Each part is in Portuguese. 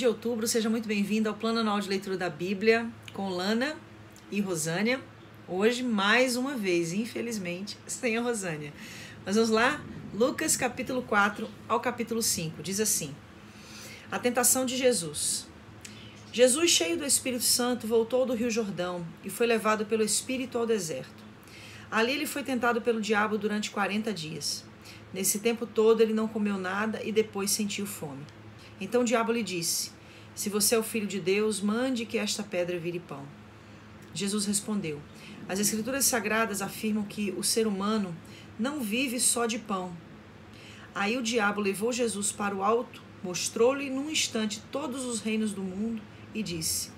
de outubro, seja muito bem-vindo ao Plano Anual de Leitura da Bíblia com Lana e Rosânia. Hoje, mais uma vez, infelizmente, sem a Rosânia. Mas vamos lá? Lucas capítulo 4 ao capítulo 5. Diz assim: A tentação de Jesus. Jesus, cheio do Espírito Santo, voltou do Rio Jordão e foi levado pelo Espírito ao deserto. Ali ele foi tentado pelo diabo durante 40 dias. Nesse tempo todo ele não comeu nada e depois sentiu fome. Então o diabo lhe disse: Se você é o filho de Deus, mande que esta pedra vire pão. Jesus respondeu: As Escrituras Sagradas afirmam que o ser humano não vive só de pão. Aí o diabo levou Jesus para o alto, mostrou-lhe num instante todos os reinos do mundo e disse: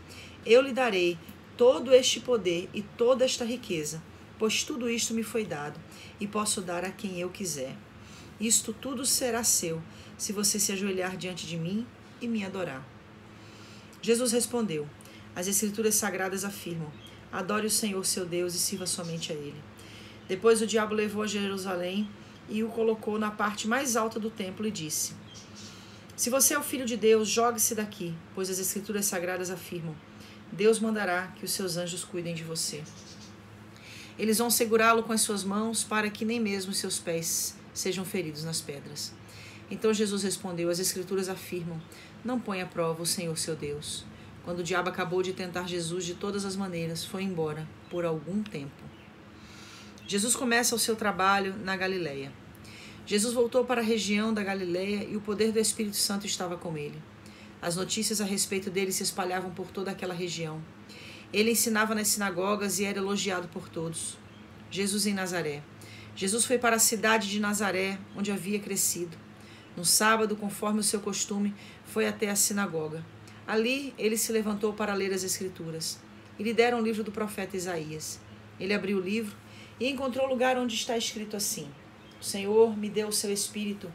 Eu lhe darei todo este poder e toda esta riqueza, pois tudo isto me foi dado e posso dar a quem eu quiser. Isto tudo será seu se você se ajoelhar diante de mim e me adorar. Jesus respondeu: As Escrituras Sagradas afirmam: Adore o Senhor seu Deus e sirva somente a Ele. Depois o diabo levou a Jerusalém e o colocou na parte mais alta do templo e disse: Se você é o filho de Deus, jogue-se daqui, pois as Escrituras Sagradas afirmam: Deus mandará que os seus anjos cuidem de você. Eles vão segurá-lo com as suas mãos para que nem mesmo seus pés sejam feridos nas pedras. Então Jesus respondeu: As Escrituras afirmam: Não põe à prova o Senhor seu Deus. Quando o diabo acabou de tentar Jesus de todas as maneiras, foi embora por algum tempo. Jesus começa o seu trabalho na Galileia. Jesus voltou para a região da Galileia e o poder do Espírito Santo estava com ele. As notícias a respeito dele se espalhavam por toda aquela região. Ele ensinava nas sinagogas e era elogiado por todos. Jesus em Nazaré. Jesus foi para a cidade de Nazaré, onde havia crescido. No sábado, conforme o seu costume, foi até a sinagoga. Ali ele se levantou para ler as Escrituras. E lhe deram o livro do profeta Isaías. Ele abriu o livro e encontrou o lugar onde está escrito assim: O Senhor me deu o seu espírito.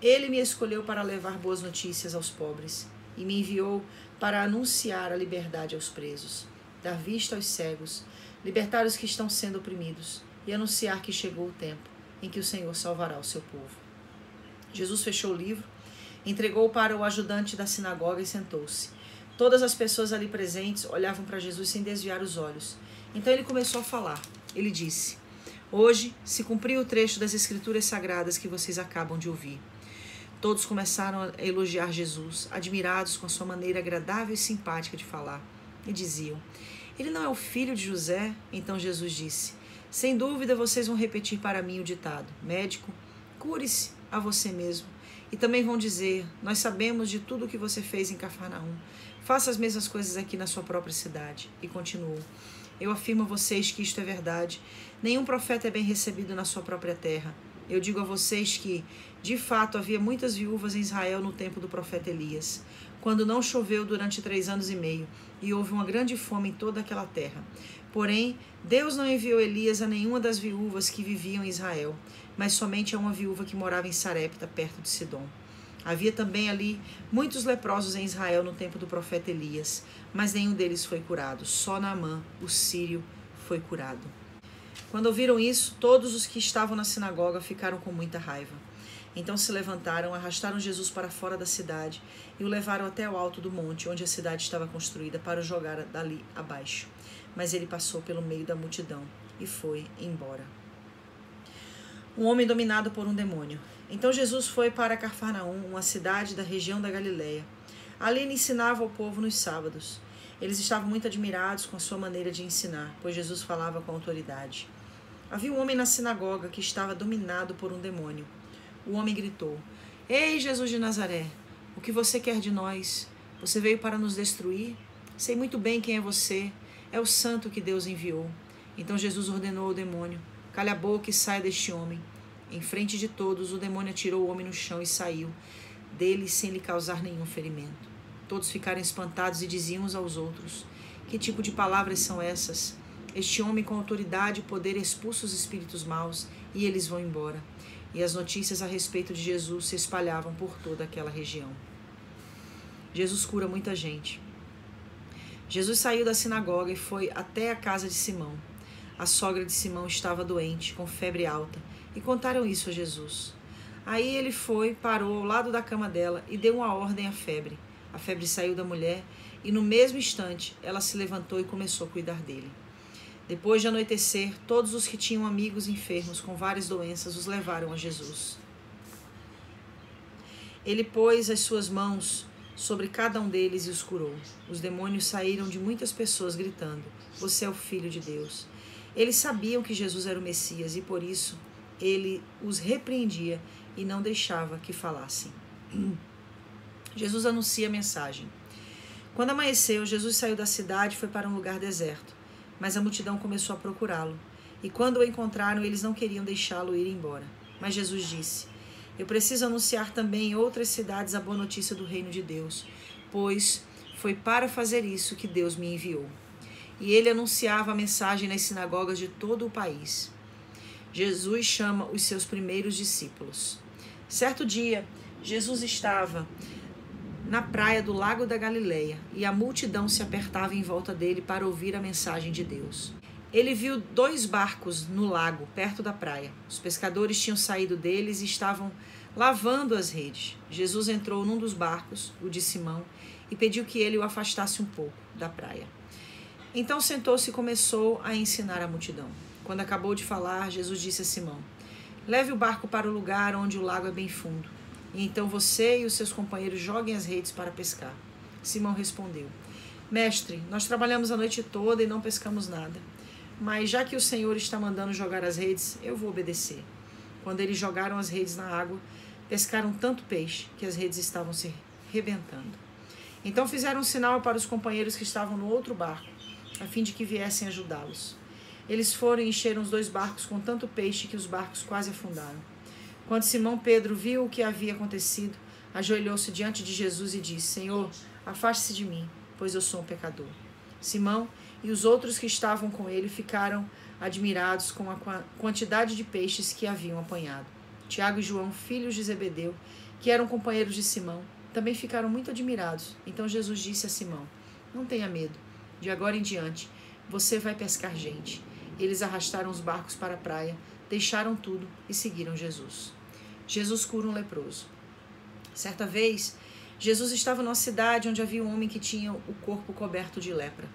Ele me escolheu para levar boas notícias aos pobres e me enviou para anunciar a liberdade aos presos, dar vista aos cegos, libertar os que estão sendo oprimidos e anunciar que chegou o tempo em que o Senhor salvará o seu povo. Jesus fechou o livro, entregou para o ajudante da sinagoga e sentou-se. Todas as pessoas ali presentes olhavam para Jesus sem desviar os olhos. Então ele começou a falar. Ele disse: Hoje se cumpriu o trecho das Escrituras Sagradas que vocês acabam de ouvir. Todos começaram a elogiar Jesus, admirados com a sua maneira agradável e simpática de falar, e diziam: Ele não é o filho de José? Então Jesus disse: Sem dúvida vocês vão repetir para mim o ditado: Médico, cure-se a você mesmo. E também vão dizer: Nós sabemos de tudo o que você fez em Cafarnaum. Faça as mesmas coisas aqui na sua própria cidade. E continuou: Eu afirmo a vocês que isto é verdade. Nenhum profeta é bem recebido na sua própria terra. Eu digo a vocês que, de fato, havia muitas viúvas em Israel no tempo do profeta Elias, quando não choveu durante três anos e meio, e houve uma grande fome em toda aquela terra. Porém, Deus não enviou Elias a nenhuma das viúvas que viviam em Israel, mas somente a uma viúva que morava em Sarepta, perto de Sidom. Havia também ali muitos leprosos em Israel no tempo do profeta Elias, mas nenhum deles foi curado. Só Naamã, o sírio, foi curado. Quando ouviram isso, todos os que estavam na sinagoga ficaram com muita raiva. Então se levantaram, arrastaram Jesus para fora da cidade e o levaram até o alto do monte, onde a cidade estava construída, para o jogar dali abaixo. Mas ele passou pelo meio da multidão e foi embora um homem dominado por um demônio. Então Jesus foi para Cafarnaum, uma cidade da região da Galiléia. Ali ele ensinava ao povo nos sábados. Eles estavam muito admirados com a sua maneira de ensinar, pois Jesus falava com autoridade. Havia um homem na sinagoga que estava dominado por um demônio. O homem gritou: Ei, Jesus de Nazaré, o que você quer de nós? Você veio para nos destruir? Sei muito bem quem é você. É o santo que Deus enviou. Então Jesus ordenou ao demônio: Calha a boca e saia deste homem. Em frente de todos, o demônio atirou o homem no chão e saiu dele sem lhe causar nenhum ferimento. Todos ficaram espantados e diziam uns aos outros: Que tipo de palavras são essas? Este homem com autoridade e poder expulsa os espíritos maus e eles vão embora. E as notícias a respeito de Jesus se espalhavam por toda aquela região. Jesus cura muita gente. Jesus saiu da sinagoga e foi até a casa de Simão. A sogra de Simão estava doente, com febre alta, e contaram isso a Jesus. Aí ele foi, parou ao lado da cama dela e deu uma ordem à febre: A febre saiu da mulher e no mesmo instante ela se levantou e começou a cuidar dele. Depois de anoitecer, todos os que tinham amigos enfermos com várias doenças os levaram a Jesus. Ele pôs as suas mãos sobre cada um deles e os curou. Os demônios saíram de muitas pessoas gritando: Você é o filho de Deus. Eles sabiam que Jesus era o Messias e por isso ele os repreendia e não deixava que falassem. Jesus anuncia a mensagem. Quando amanheceu, Jesus saiu da cidade e foi para um lugar deserto, mas a multidão começou a procurá-lo. E quando o encontraram, eles não queriam deixá-lo ir embora. Mas Jesus disse: Eu preciso anunciar também em outras cidades a boa notícia do reino de Deus, pois foi para fazer isso que Deus me enviou. E ele anunciava a mensagem nas sinagogas de todo o país. Jesus chama os seus primeiros discípulos. Certo dia, Jesus estava na praia do Lago da Galileia e a multidão se apertava em volta dele para ouvir a mensagem de Deus. Ele viu dois barcos no lago, perto da praia. Os pescadores tinham saído deles e estavam lavando as redes. Jesus entrou num dos barcos, o de Simão, e pediu que ele o afastasse um pouco da praia. Então sentou-se e começou a ensinar a multidão. Quando acabou de falar, Jesus disse a Simão: Leve o barco para o lugar onde o lago é bem fundo. E então você e os seus companheiros joguem as redes para pescar. Simão respondeu: Mestre, nós trabalhamos a noite toda e não pescamos nada. Mas já que o Senhor está mandando jogar as redes, eu vou obedecer. Quando eles jogaram as redes na água, pescaram tanto peixe que as redes estavam se rebentando. Então fizeram um sinal para os companheiros que estavam no outro barco, a fim de que viessem ajudá-los. Eles foram e encheram os dois barcos com tanto peixe que os barcos quase afundaram. Quando Simão Pedro viu o que havia acontecido, ajoelhou-se diante de Jesus e disse: Senhor, afaste-se de mim, pois eu sou um pecador. Simão e os outros que estavam com ele ficaram admirados com a quantidade de peixes que haviam apanhado. Tiago e João, filhos de Zebedeu, que eram companheiros de Simão, também ficaram muito admirados. Então Jesus disse a Simão: Não tenha medo, de agora em diante você vai pescar gente. Eles arrastaram os barcos para a praia, deixaram tudo e seguiram Jesus. Jesus cura um leproso. Certa vez, Jesus estava numa cidade onde havia um homem que tinha o corpo coberto de lepra.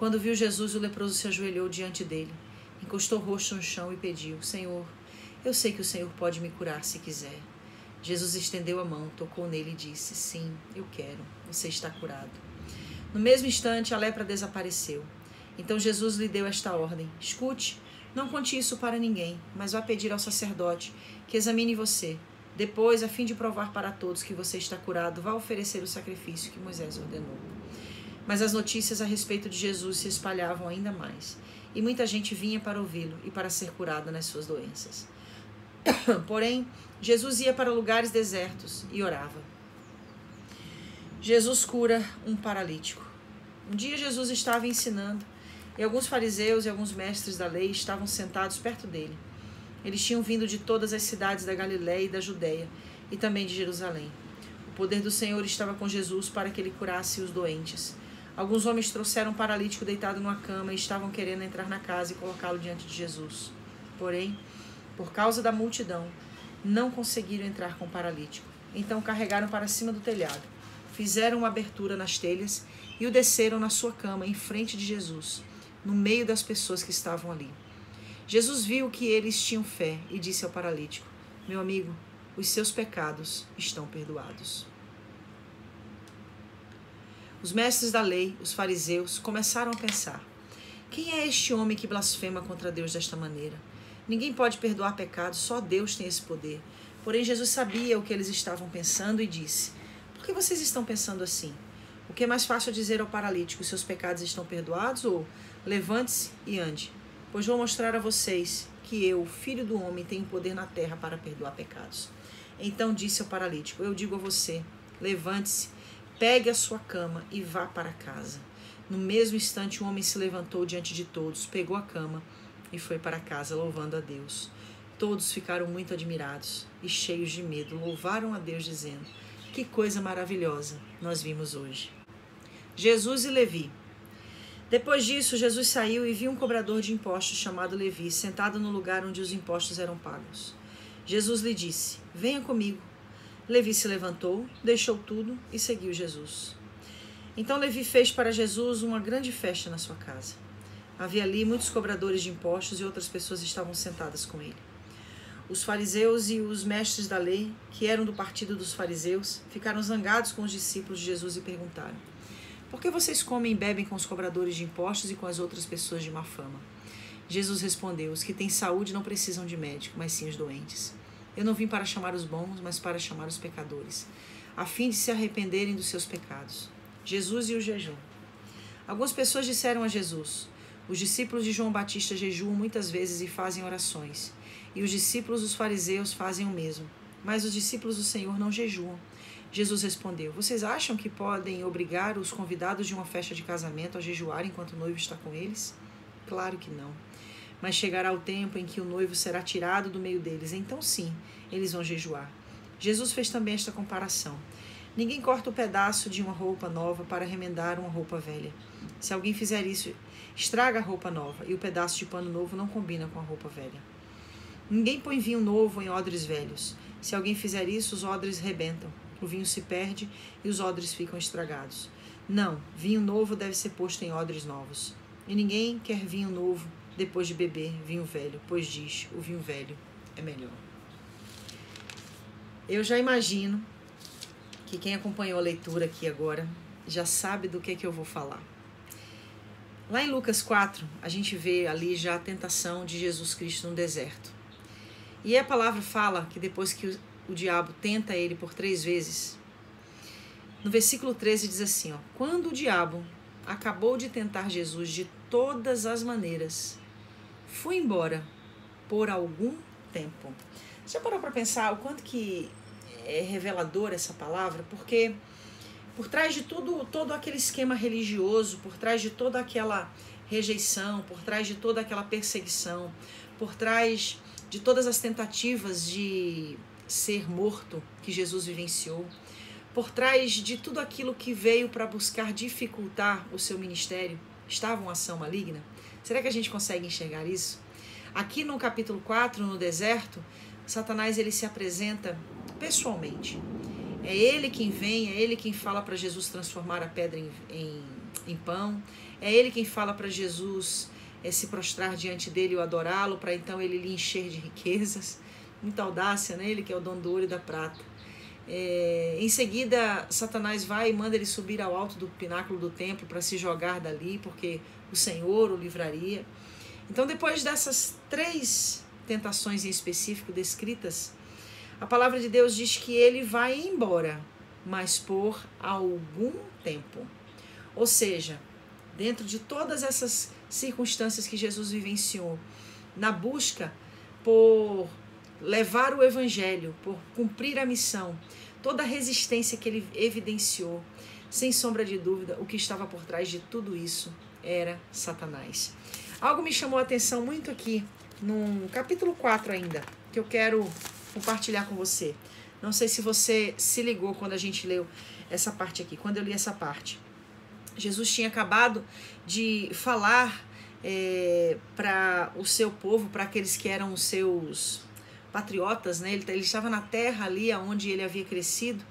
Quando viu Jesus, o leproso se ajoelhou diante dele, encostou o rosto no chão e pediu: Senhor, eu sei que o Senhor pode me curar se quiser. Jesus estendeu a mão, tocou nele e disse: Sim, eu quero, você está curado. No mesmo instante, a lepra desapareceu. Então Jesus lhe deu esta ordem: Escute, não conte isso para ninguém, mas vá pedir ao sacerdote que examine você. Depois, a fim de provar para todos que você está curado, vá oferecer o sacrifício que Moisés ordenou. Mas as notícias a respeito de Jesus se espalhavam ainda mais, e muita gente vinha para ouvi-lo e para ser curada nas suas doenças. Porém, Jesus ia para lugares desertos e orava. Jesus cura um paralítico. Um dia Jesus estava ensinando e alguns fariseus e alguns mestres da lei estavam sentados perto dele. Eles tinham vindo de todas as cidades da Galiléia e da Judéia e também de Jerusalém. O poder do Senhor estava com Jesus para que ele curasse os doentes. Alguns homens trouxeram um paralítico deitado numa cama e estavam querendo entrar na casa e colocá-lo diante de Jesus. Porém, por causa da multidão, não conseguiram entrar com o paralítico. Então carregaram para cima do telhado, fizeram uma abertura nas telhas e o desceram na sua cama em frente de Jesus no meio das pessoas que estavam ali. Jesus viu que eles tinham fé e disse ao paralítico: Meu amigo, os seus pecados estão perdoados. Os mestres da lei, os fariseus, começaram a pensar: Quem é este homem que blasfema contra Deus desta maneira? Ninguém pode perdoar pecados, só Deus tem esse poder. Porém, Jesus sabia o que eles estavam pensando e disse: Por que vocês estão pensando assim? O que é mais fácil dizer ao paralítico: Seus pecados estão perdoados? Ou Levante-se e ande, pois vou mostrar a vocês que eu, filho do homem, tenho poder na terra para perdoar pecados. Então disse ao paralítico: Eu digo a você, levante-se, pegue a sua cama e vá para casa. No mesmo instante, o homem se levantou diante de todos, pegou a cama e foi para casa, louvando a Deus. Todos ficaram muito admirados e cheios de medo, louvaram a Deus, dizendo: Que coisa maravilhosa nós vimos hoje. Jesus e Levi. Depois disso, Jesus saiu e viu um cobrador de impostos chamado Levi sentado no lugar onde os impostos eram pagos. Jesus lhe disse: Venha comigo. Levi se levantou, deixou tudo e seguiu Jesus. Então Levi fez para Jesus uma grande festa na sua casa. Havia ali muitos cobradores de impostos e outras pessoas estavam sentadas com ele. Os fariseus e os mestres da lei, que eram do partido dos fariseus, ficaram zangados com os discípulos de Jesus e perguntaram: Por que vocês comem e bebem com os cobradores de impostos e com as outras pessoas de má fama? Jesus respondeu: Os que têm saúde não precisam de médico, mas sim os doentes. Eu não vim para chamar os bons, mas para chamar os pecadores, a fim de se arrependerem dos seus pecados. Jesus e o jejum. Algumas pessoas disseram a Jesus: Os discípulos de João Batista jejuam muitas vezes e fazem orações, e os discípulos dos fariseus fazem o mesmo. Mas os discípulos do Senhor não jejuam. Jesus respondeu: Vocês acham que podem obrigar os convidados de uma festa de casamento a jejuar enquanto o noivo está com eles? Claro que não. Mas chegará o tempo em que o noivo será tirado do meio deles, então sim, eles vão jejuar. Jesus fez também esta comparação. Ninguém corta o um pedaço de uma roupa nova para remendar uma roupa velha. Se alguém fizer isso, estraga a roupa nova, e o pedaço de pano novo não combina com a roupa velha. Ninguém põe vinho novo em odres velhos. Se alguém fizer isso, os odres rebentam. O vinho se perde e os odres ficam estragados. Não, vinho novo deve ser posto em odres novos. E ninguém quer vinho novo depois de beber vinho velho, pois diz: o vinho velho é melhor. Eu já imagino que quem acompanhou a leitura aqui agora já sabe do que, é que eu vou falar. Lá em Lucas 4, a gente vê ali já a tentação de Jesus Cristo no deserto. E a palavra fala que depois que o, diabo tenta ele por três vezes, no versículo 13 diz assim: ó, Quando o diabo acabou de tentar Jesus de todas as maneiras, fui embora por algum tempo. Você já parou para pensar o quanto que é revelador essa palavra? Porque por trás de tudo, todo aquele esquema religioso, por trás de toda aquela rejeição, por trás de toda aquela perseguição, por trás de todas as tentativas de ser morto que Jesus vivenciou, por trás de tudo aquilo que veio para buscar dificultar o seu ministério, estava uma ação maligna? Será que a gente consegue enxergar isso? Aqui no capítulo 4, no deserto, Satanás ele se apresenta pessoalmente. É ele quem vem, é ele quem fala para Jesus transformar a pedra em, em, em, pão, é ele quem fala para Jesus é, se prostrar diante dele e adorá-lo, para então ele lhe encher de riquezas. Muita audácia, né? Ele que é o dono do ouro e da prata. É, em seguida, Satanás vai e manda ele subir ao alto do pináculo do templo para se jogar dali, porque o Senhor o livraria. Então, depois dessas três tentações em específico descritas, a palavra de Deus diz que ele vai embora, mas por algum tempo. Ou seja, dentro de todas essas circunstâncias que Jesus vivenciou, na busca por levar o evangelho, por cumprir a missão, toda a resistência que ele evidenciou, sem sombra de dúvida, o que estava por trás de tudo isso era Satanás. Algo me chamou a atenção muito aqui, no capítulo 4 ainda, que eu quero compartilhar com você. Não sei se você se ligou quando a gente leu essa parte aqui, quando eu li essa parte. Jesus tinha acabado de falar é, para o seu povo, para aqueles que eram os seus patriotas, né? Ele, ele estava na terra ali onde ele havia crescido.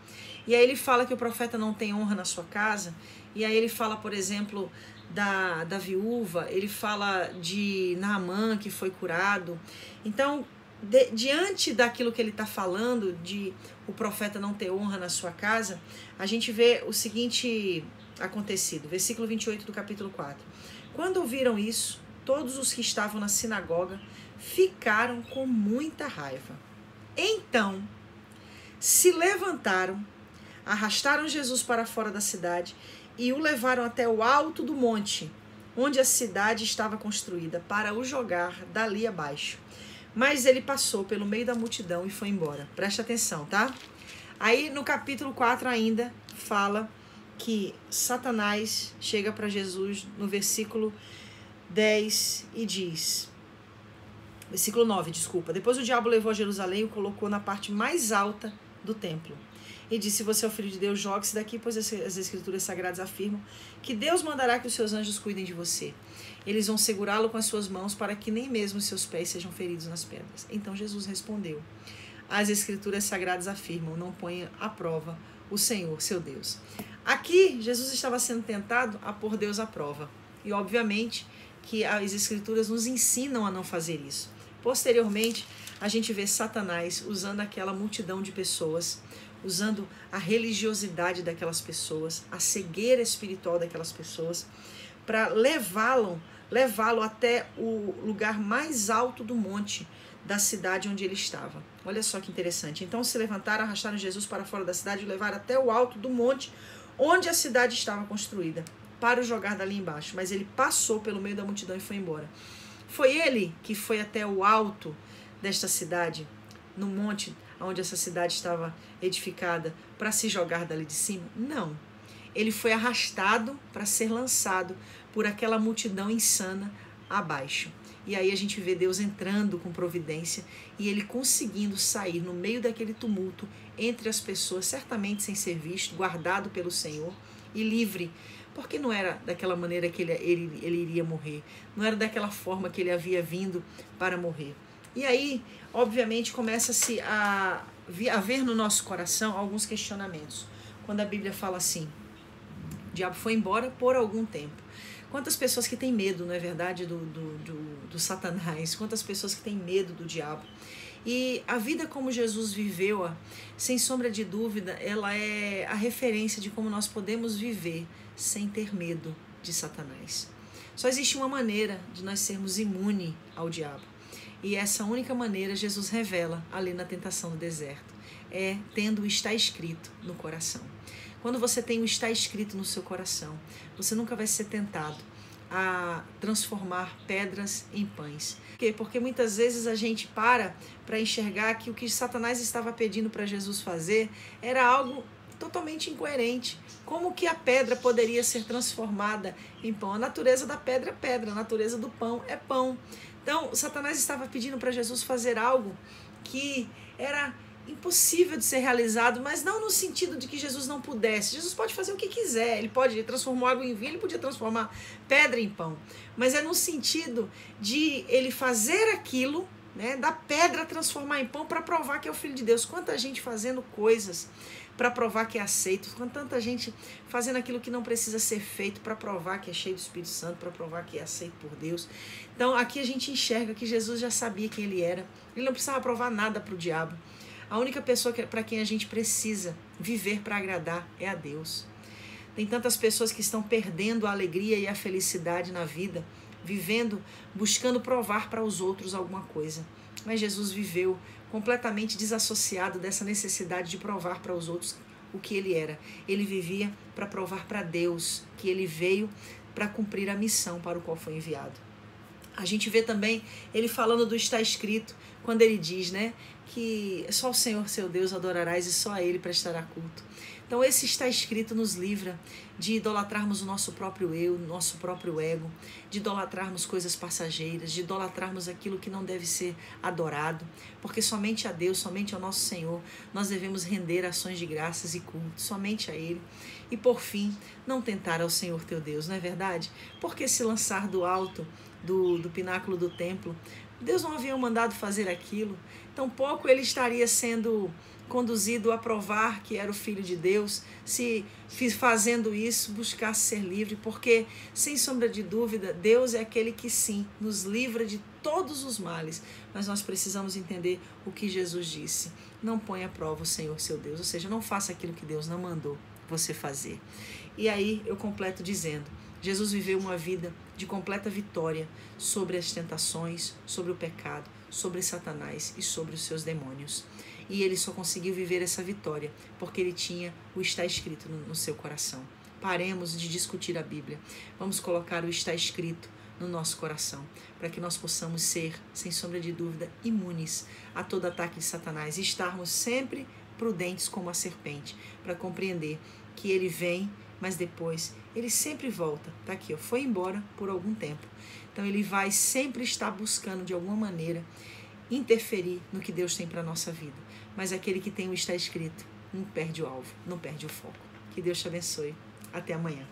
E aí ele fala que o profeta não tem honra na sua casa. E aí ele fala, por exemplo, da, da viúva, ele fala de Naamã que foi curado. Então, de, diante daquilo que ele está falando, de o profeta não ter honra na sua casa, a gente vê o seguinte acontecido, versículo 28 do capítulo 4. Quando ouviram isso, todos os que estavam na sinagoga ficaram com muita raiva. Então, se levantaram, arrastaram Jesus para fora da cidade e o levaram até o alto do monte, onde a cidade estava construída, para o jogar dali abaixo. Mas ele passou pelo meio da multidão e foi embora. Preste atenção, tá? Aí no capítulo 4 ainda fala que Satanás chega para Jesus no versículo 10 e diz: Versículo 9, desculpa. Depois o diabo levou a Jerusalém e o colocou na parte mais alta do templo e disse: Você é o filho de Deus, jogue-se daqui, pois as Escrituras Sagradas afirmam que Deus mandará que os seus anjos cuidem de você. Eles vão segurá-lo com as suas mãos para que nem mesmo seus pés sejam feridos nas pedras. Então Jesus respondeu: as escrituras sagradas afirmam: não ponha à prova o Senhor, seu Deus. Aqui, Jesus estava sendo tentado a pôr Deus à prova. E, obviamente, que as escrituras nos ensinam a não fazer isso. Posteriormente, a gente vê Satanás usando aquela multidão de pessoas, usando a religiosidade daquelas pessoas, a cegueira espiritual daquelas pessoas, para levá-lo levá-lo até o lugar mais alto do monte da cidade onde ele estava. Olha só que interessante. Então se levantaram, arrastaram Jesus para fora da cidade e levaram até o alto do monte onde a cidade estava construída, para o jogar dali embaixo. Mas ele passou pelo meio da multidão e foi embora. Foi ele que foi até o alto desta cidade, no monte onde essa cidade estava edificada, para se jogar dali de cima? Não. Ele foi arrastado para ser lançado por aquela multidão insana abaixo. E aí a gente vê Deus entrando com providência e ele conseguindo sair no meio daquele tumulto entre as pessoas, certamente sem ser visto, guardado pelo Senhor e livre. Porque não era daquela maneira que ele, ele, ele iria morrer, não era daquela forma que ele havia vindo para morrer. E aí, obviamente, começa-se a, a ver no nosso coração alguns questionamentos. Quando a Bíblia fala assim: o diabo foi embora por algum tempo. Quantas pessoas que têm medo, não é verdade, do, do, do, do Satanás? Quantas pessoas que têm medo do diabo? E a vida como Jesus viveu, sem sombra de dúvida, ela é a referência de como nós podemos viver sem ter medo de Satanás. Só existe uma maneira de nós sermos imunes ao diabo. E essa única maneira Jesus revela ali na tentação do deserto. É tendo o está escrito no coração. Quando você tem o está escrito no seu coração, você nunca vai ser tentado a transformar pedras em pães. Por quê? Porque muitas vezes a gente para para enxergar que o que Satanás estava pedindo para Jesus fazer era algo totalmente incoerente. Como que a pedra poderia ser transformada em pão? A natureza da pedra é pedra, a natureza do pão é pão. Então, Satanás estava pedindo para Jesus fazer algo que era impossível de ser realizado, mas não no sentido de que Jesus não pudesse. Jesus pode fazer o que quiser, ele pode transformar água em vinho, ele podia transformar pedra em pão, mas é no sentido de ele fazer aquilo, né, da pedra transformar em pão para provar que é o filho de Deus. Quanta gente fazendo coisas para provar que é aceito, tanta gente fazendo aquilo que não precisa ser feito para provar que é cheio do Espírito Santo, para provar que é aceito por Deus. Então aqui a gente enxerga que Jesus já sabia quem ele era. Ele não precisava provar nada para o diabo. A única pessoa que, para quem a gente precisa viver para agradar é a Deus. Tem tantas pessoas que estão perdendo a alegria e a felicidade na vida, vivendo, buscando provar para os outros alguma coisa. Mas Jesus viveu completamente desassociado dessa necessidade de provar para os outros o que ele era. Ele vivia para provar para Deus que ele veio para cumprir a missão para o qual foi enviado. A gente vê também ele falando do está escrito, quando ele diz, né, que só o Senhor seu Deus adorarás e só a Ele prestará culto. Então, esse está escrito nos livra de idolatrarmos o nosso próprio eu, o nosso próprio ego, de idolatrarmos coisas passageiras, de idolatrarmos aquilo que não deve ser adorado, porque somente a Deus, somente ao nosso Senhor, nós devemos render ações de graças e culto, somente a Ele. E por fim, não tentar ao Senhor teu Deus, não é verdade? Porque se lançar do alto do, do pináculo do templo, Deus não havia mandado fazer aquilo, tampouco ele estaria sendo conduzido a provar que era o filho de Deus, se fazendo isso buscasse ser livre, porque sem sombra de dúvida, Deus é aquele que sim nos livra de todos os males, mas nós precisamos entender o que Jesus disse. Não ponha à prova o Senhor seu Deus, ou seja, não faça aquilo que Deus não mandou você fazer. E aí eu completo dizendo: Jesus viveu uma vida de completa vitória sobre as tentações, sobre o pecado, sobre Satanás e sobre os seus demônios. E ele só conseguiu viver essa vitória porque ele tinha o está escrito no, no seu coração. Paremos de discutir a Bíblia. Vamos colocar o está escrito no nosso coração, para que nós possamos ser, sem sombra de dúvida, imunes a todo ataque de Satanás e estarmos sempre prudentes como a serpente, para compreender que ele vem mas depois ele sempre volta. Tá aqui, ó, foi embora por algum tempo. Então ele vai sempre estar buscando de alguma maneira interferir no que Deus tem para nossa vida. Mas aquele que tem o está escrito não perde o alvo, não perde o foco. Que Deus te abençoe. Até amanhã.